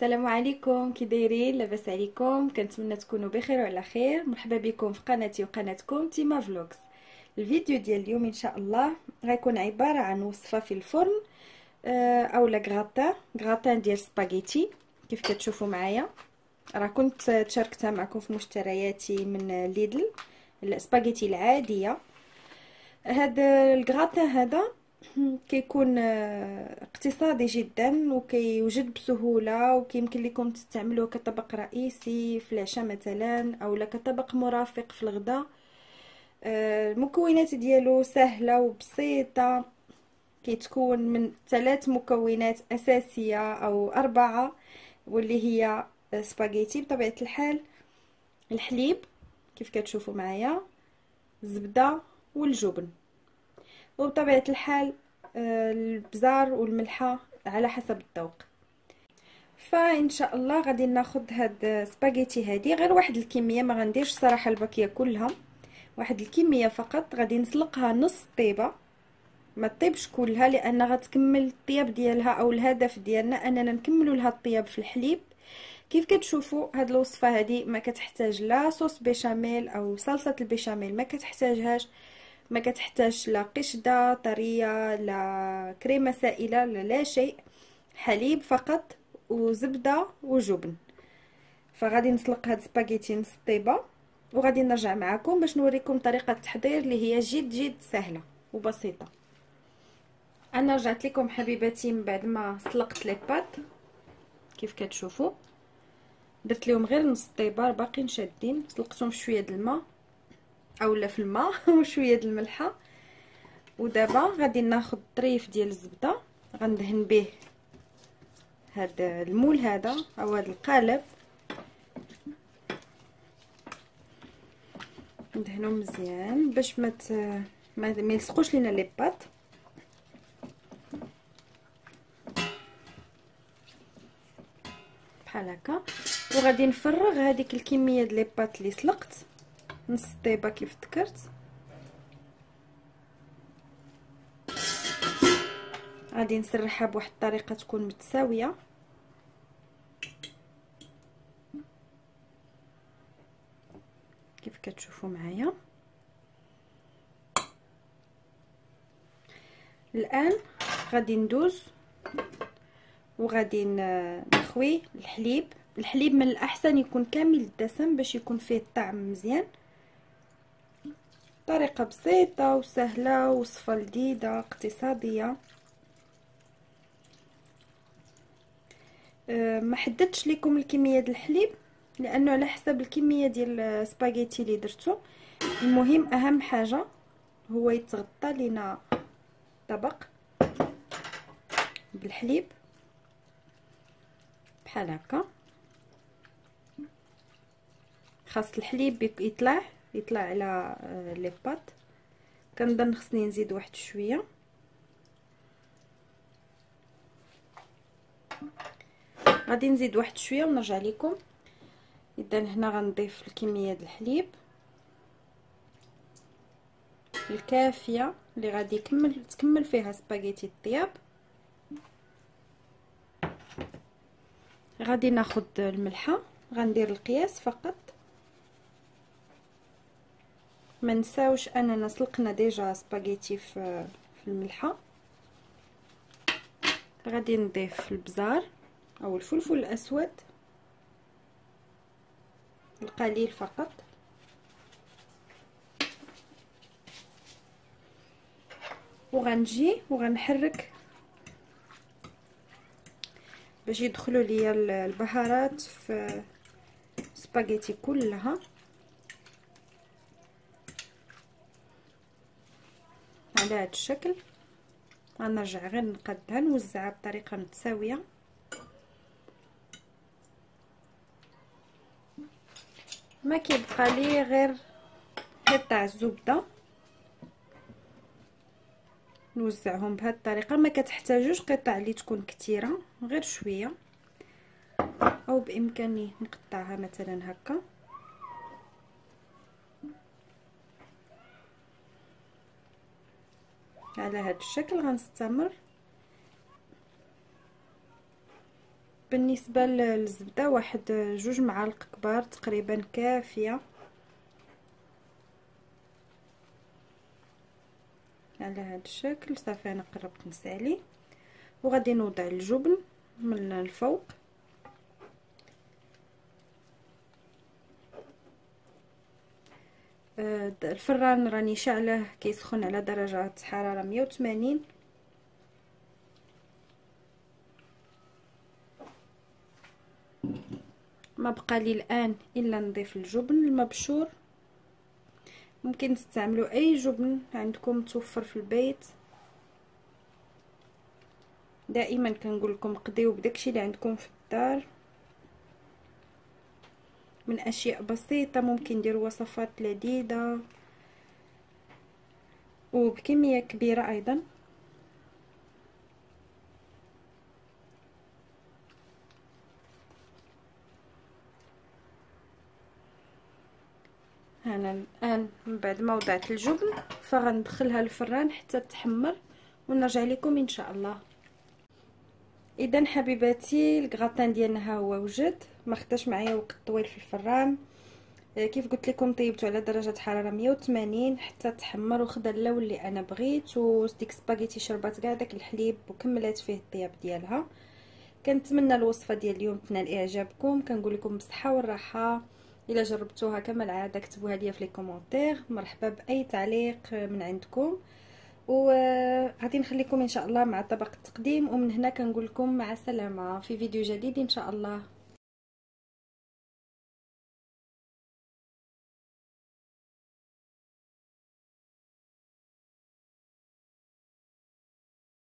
السلام عليكم. كي دايرين؟ لاباس عليكم. كنتمنى تكونوا بخير وعلى خير. مرحبا بكم في قناتي وقناتكم تيما فلوكس. الفيديو ديال اليوم إن شاء الله غيكون عبارة عن وصفة في الفرن آه، أو لا gratin gratin ديال سباغيتي. كيف كتشوفوا معايا؟ راه كنت تشاركتها معكم في مشترياتي من ليدل. السباغيتي العادية. هذا الغراتان هذا كيكون آه، اقتصادي جدا وكيوجد بسهولة وكيمكن لكم تستعملوه كطبق رئيسي في العشاء مثلا أو كطبق مرافق في الغداء. آه، المكونات ديالو سهلة وبسيطة. كيتكون من ثلاث مكونات أساسية أو أربعة واللي هي سباغيتي بطبيعة الحال الحليب كيف كتشوفوا معايا الزبدة والجبن. وبطبيعة الحال آه، البزار والملحة على حسب الذوق. فإن شاء الله غادي ناخذ هاد سباغيتي هادي غير واحد الكمية ما غنديرش صراحة الباكيه كلها. واحد الكمية فقط غادي نسلقها نص طيبة. ما طيبش كلها لأن غتكمل الطياب ديالها أو الهدف ديالنا أننا نكملوا لها الطياب في الحليب. كيف كتشوفوا هاد الوصفة هادي ما كتحتاج لا صوص بيشاميل أو صلصة البيشاميل ما كتحتاجهاش. ما كتحتاج لا قشدة طرية لا كريمة سائلة لا, لا شيء. حليب فقط وزبدة وجبن. فغادي نسلق هاد سباغيتي نص طيبة وغادي نرجع معكم باش نوريكم طريقة التحضير اللي هي جد جد سهلة وبسيطة. أنا رجعت لكم حبيباتي من بعد ما سلقت لي بات. كيف كتشوفوا؟ درت لهم غير نص طيبة باقيين شادين. سلقتهم شوية د الماء. اولا في الماء وشوية د الملحة. ودابا غادي ناخذ طريف ديال الزبدة. غندهن به هذا المول هذا أو هذا القالب. ندهنو مزيان باش ما ما يلصقوش لينا لي بات. بحال هكا. وغادي نفرغ هذيك الكمية ديال لي بات اللي سلقت. نص طيبه كيف ذكرت غادي نسرحها بواحد الطريقة تكون متساويه كيف كتشوفوا معايا الان غادي ندوز وغادي نخوي الحليب الحليب من الاحسن يكون كامل الدسم باش يكون فيه الطعم مزيان طريقة بسيطة وسهلة وصفة لذيذة اقتصادية. أه ما حددتش لكم الكمية ديال الحليب لأنه على حسب الكمية ديال السباغيتي اللي درتو. المهم أهم حاجة هو يتغطى لينا طبق بالحليب بحال هكا. خاص الحليب يطلع يطلع على آه، لي بات. كنظن خصني نزيد واحد شوية. غادي نزيد واحد شوية ونرجع لكم إذا هنا غنضيف الكمية ديال الحليب. الكافية اللي غادي يكمل تكمل فيها سباغيتي الطياب. غادي ناخذ الملحة. غندير القياس فقط. ما نساوش أننا سلقنا déjà سباغيتي في الملحة. غادي نضيف البزار أو الفلفل الأسود. القليل فقط. وغنجي وغنحرك باش يدخلوا ليا البهارات في سباغيتي كلها. على هذا الشكل. غنرجع غير نقدها نوزعها بطريقة متساوية. ما كيبقى لي غير قطع الزبدة. نوزعهم بهذه الطريقة. ما كتحتاجوش قطع اللي تكون كثيره غير شوية. أو بإمكاني نقطعها مثلا هكا. على هذا الشكل غنستمر. بالنسبة للزبدة واحد جوج معالق كبار تقريبا كافية. على هذا الشكل صافي أنا قربت نسالي. وغادي نوضع الجبن من الفوق. الفران راني شعله كيسخن على درجة حرارة 180 ما بقى لي الآن إلا نضيف الجبن المبشور. ممكن تستعملوا أي جبن عندكم متوفر في البيت. دائما كنقول لكم قضيو بداكشي اللي عندكم في الدار. من أشياء بسيطة ممكن ديروا وصفات لذيذة وبكمية كبيرة أيضا. هنا الآن من بعد ما وضعت الجبن فغندخلها الفران حتى تحمر ونرجع لكم إن شاء الله. اذا حبيباتي الكغاتان ديالنا ها هو وجد. ما خداش معايا وقت طويل في الفران آه، كيف قلت لكم طيبته على درجة حرارة 180 حتى تحمر وخدا اللون اللي أنا بغيت وديك سباغيتي شربات كاع داك الحليب وكملات فيه الطياب ديالها. كنتمنى الوصفة ديال اليوم تنال إعجابكم. كنقول لكم بالصحة والراحة. إلا جربتوها كما العادة كتبوها لي في لي كومونتير. مرحبا بأي تعليق من عندكم. وغادي نخليكم إن شاء الله مع طبق التقديم. ومن هنا كنقول لكم مع السلامة في فيديو جديد إن شاء الله.